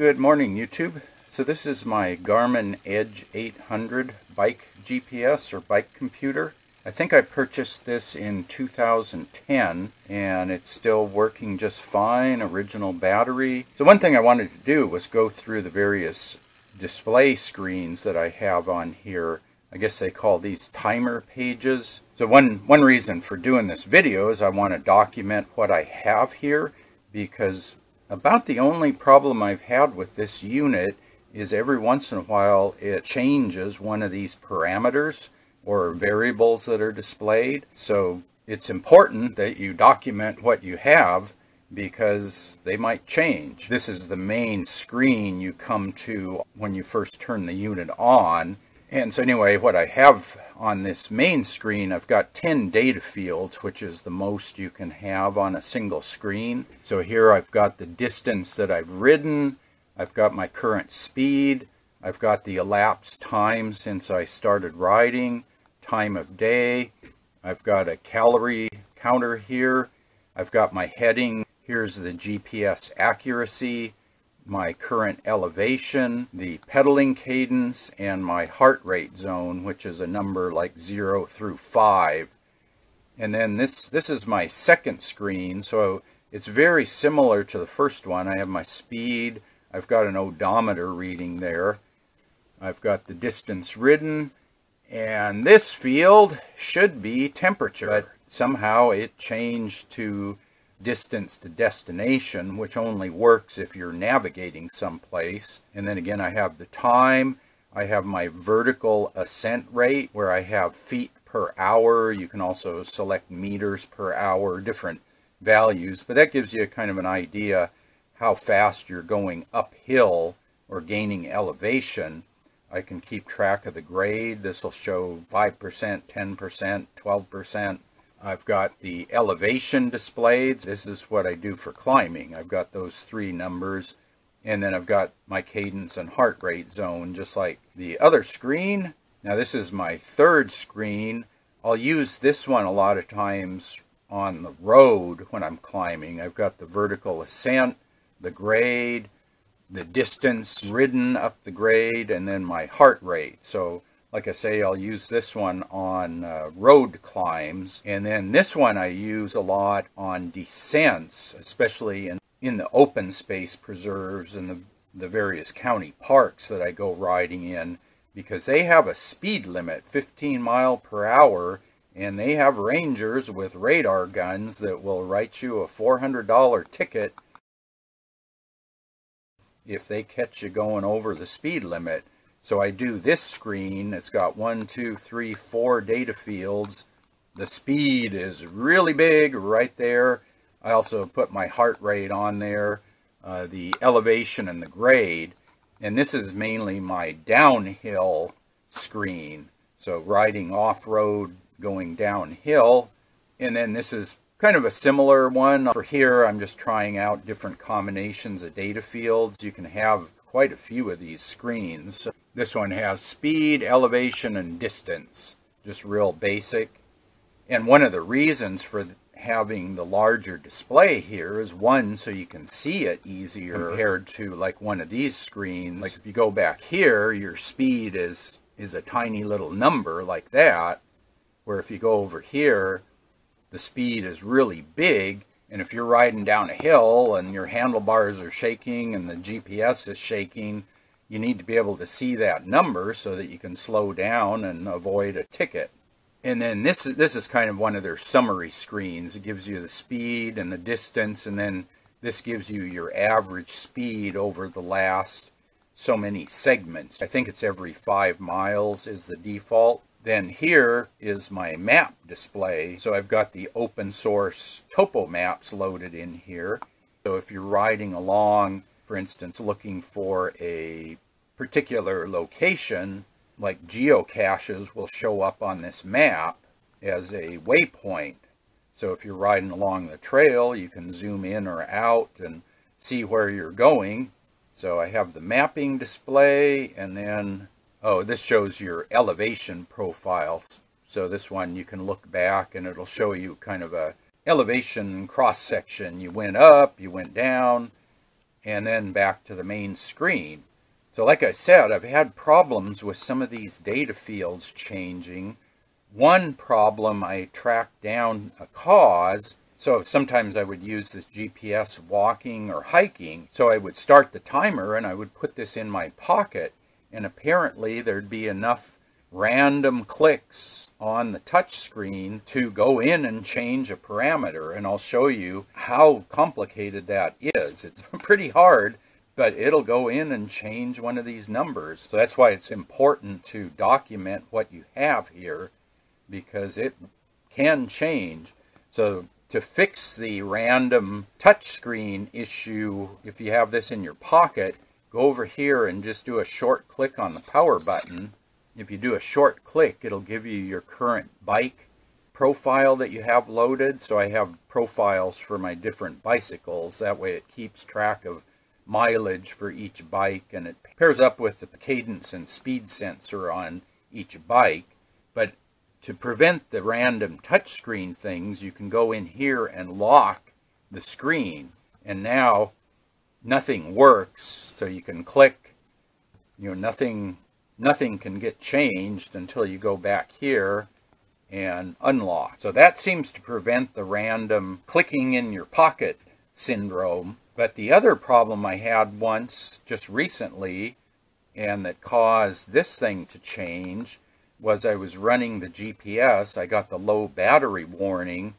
Good morning YouTube. So this is my Garmin Edge 800 bike GPS or bike computer. I think I purchased this in 2010 and it's still working just fine, original battery. So one thing I wanted to do was go through the various display screens that I have on here. I guess they call these timer pages. So one, one reason for doing this video is I want to document what I have here because about the only problem I've had with this unit is every once in a while it changes one of these parameters or variables that are displayed. So it's important that you document what you have because they might change. This is the main screen you come to when you first turn the unit on. And so anyway, what I have on this main screen, I've got 10 data fields, which is the most you can have on a single screen. So here I've got the distance that I've ridden, I've got my current speed, I've got the elapsed time since I started riding, time of day, I've got a calorie counter here, I've got my heading, here's the GPS accuracy, my current elevation, the pedaling cadence, and my heart rate zone, which is a number like 0 through 5. And then this, this is my second screen, so it's very similar to the first one. I have my speed, I've got an odometer reading there, I've got the distance ridden, and this field should be temperature, but somehow it changed to distance to destination, which only works if you're navigating someplace. And then again, I have the time. I have my vertical ascent rate where I have feet per hour. You can also select meters per hour, different values, but that gives you kind of an idea how fast you're going uphill or gaining elevation. I can keep track of the grade. This will show 5%, 10%, 12%, I've got the elevation displayed. This is what I do for climbing. I've got those three numbers. And then I've got my cadence and heart rate zone, just like the other screen. Now this is my third screen. I'll use this one a lot of times on the road when I'm climbing. I've got the vertical ascent, the grade, the distance ridden up the grade, and then my heart rate. So like I say, I'll use this one on uh, road climbs. And then this one I use a lot on descents, especially in, in the open space preserves and the, the various county parks that I go riding in because they have a speed limit, 15 mile per hour, and they have rangers with radar guns that will write you a $400 ticket if they catch you going over the speed limit. So I do this screen. It's got one, two, three, four data fields. The speed is really big right there. I also put my heart rate on there, uh, the elevation and the grade. And this is mainly my downhill screen. So riding off-road, going downhill. And then this is kind of a similar one. For here, I'm just trying out different combinations of data fields. You can have quite a few of these screens. This one has speed, elevation, and distance, just real basic. And one of the reasons for having the larger display here is one, so you can see it easier mm-hmm. compared to like one of these screens. Like if you go back here, your speed is, is a tiny little number like that, where if you go over here, the speed is really big. And if you're riding down a hill and your handlebars are shaking and the GPS is shaking, you need to be able to see that number so that you can slow down and avoid a ticket. And then this is, this is kind of one of their summary screens. It gives you the speed and the distance, and then this gives you your average speed over the last so many segments. I think it's every five miles is the default. Then here is my map display. So I've got the open source topo maps loaded in here. So if you're riding along for instance, looking for a particular location, like geocaches will show up on this map as a waypoint. So if you're riding along the trail, you can zoom in or out and see where you're going. So I have the mapping display and then, oh, this shows your elevation profiles. So this one you can look back and it'll show you kind of a elevation cross section. You went up, you went down, and then back to the main screen. So like I said, I've had problems with some of these data fields changing. One problem I tracked down a cause, so sometimes I would use this GPS walking or hiking. So I would start the timer and I would put this in my pocket and apparently there'd be enough random clicks on the touch screen to go in and change a parameter and I'll show you how complicated that is. It's pretty hard but it'll go in and change one of these numbers. So that's why it's important to document what you have here because it can change. So to fix the random touchscreen issue, if you have this in your pocket, go over here and just do a short click on the power button if you do a short click, it'll give you your current bike profile that you have loaded. So I have profiles for my different bicycles. That way it keeps track of mileage for each bike and it pairs up with the cadence and speed sensor on each bike. But to prevent the random touchscreen things, you can go in here and lock the screen. And now nothing works. So you can click, you know, nothing nothing can get changed until you go back here and unlock. So that seems to prevent the random clicking in your pocket syndrome. But the other problem I had once just recently and that caused this thing to change was I was running the GPS. I got the low battery warning.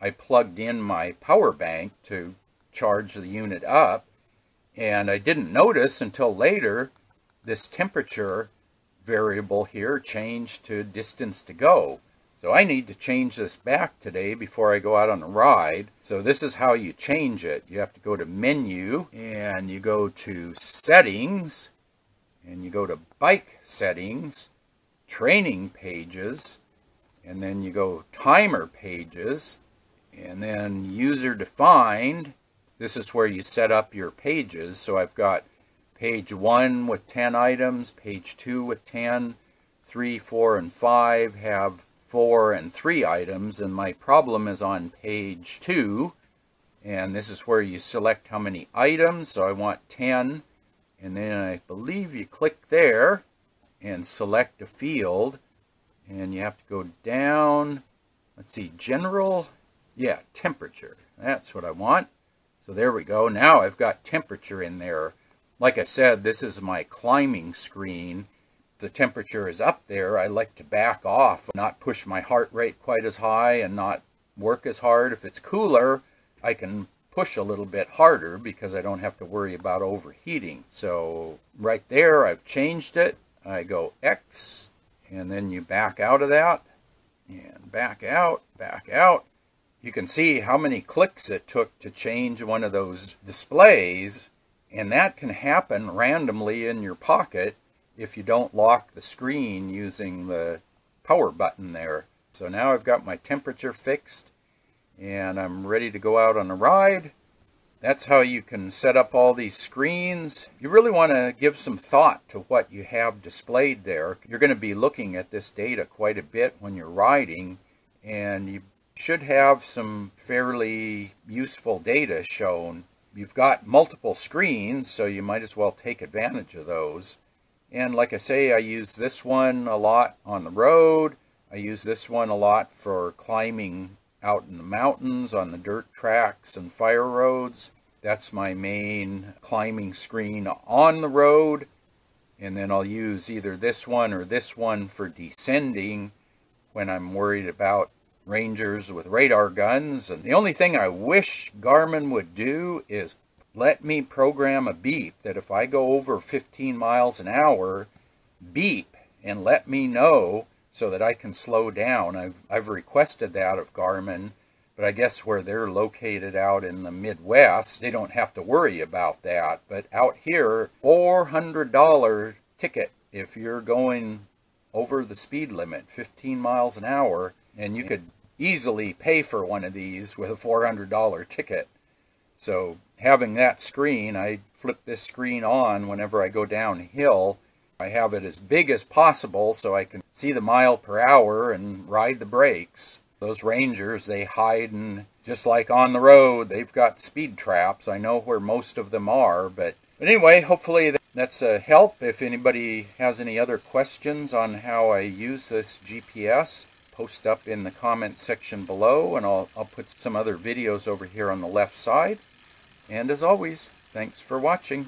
I plugged in my power bank to charge the unit up and I didn't notice until later this temperature variable here changed to distance to go. So I need to change this back today before I go out on a ride. So this is how you change it. You have to go to menu and you go to settings and you go to bike settings, training pages, and then you go timer pages and then user defined. This is where you set up your pages. So I've got page 1 with 10 items, page 2 with 10, 3, 4, and 5 have 4 and 3 items, and my problem is on page 2, and this is where you select how many items, so I want 10, and then I believe you click there and select a field, and you have to go down, let's see, general, yeah, temperature, that's what I want. So there we go, now I've got temperature in there. Like I said, this is my climbing screen. The temperature is up there. I like to back off, not push my heart rate quite as high and not work as hard. If it's cooler, I can push a little bit harder because I don't have to worry about overheating. So right there, I've changed it. I go X, and then you back out of that, and back out, back out. You can see how many clicks it took to change one of those displays and that can happen randomly in your pocket if you don't lock the screen using the power button there. So now I've got my temperature fixed and I'm ready to go out on a ride. That's how you can set up all these screens. You really want to give some thought to what you have displayed there. You're going to be looking at this data quite a bit when you're riding and you should have some fairly useful data shown You've got multiple screens, so you might as well take advantage of those. And like I say, I use this one a lot on the road. I use this one a lot for climbing out in the mountains on the dirt tracks and fire roads. That's my main climbing screen on the road. And then I'll use either this one or this one for descending when I'm worried about Rangers with radar guns. And the only thing I wish Garmin would do is let me program a beep that if I go over 15 miles an hour, beep and let me know so that I can slow down. I've, I've requested that of Garmin, but I guess where they're located out in the Midwest, they don't have to worry about that. But out here, $400 ticket if you're going over the speed limit, 15 miles an hour, and you could easily pay for one of these with a $400 ticket. So having that screen, I flip this screen on whenever I go downhill. I have it as big as possible so I can see the mile per hour and ride the brakes. Those Rangers, they hide in just like on the road, they've got speed traps. I know where most of them are, but, but anyway, hopefully that's a help. If anybody has any other questions on how I use this GPS, post up in the comment section below, and I'll, I'll put some other videos over here on the left side. And as always, thanks for watching.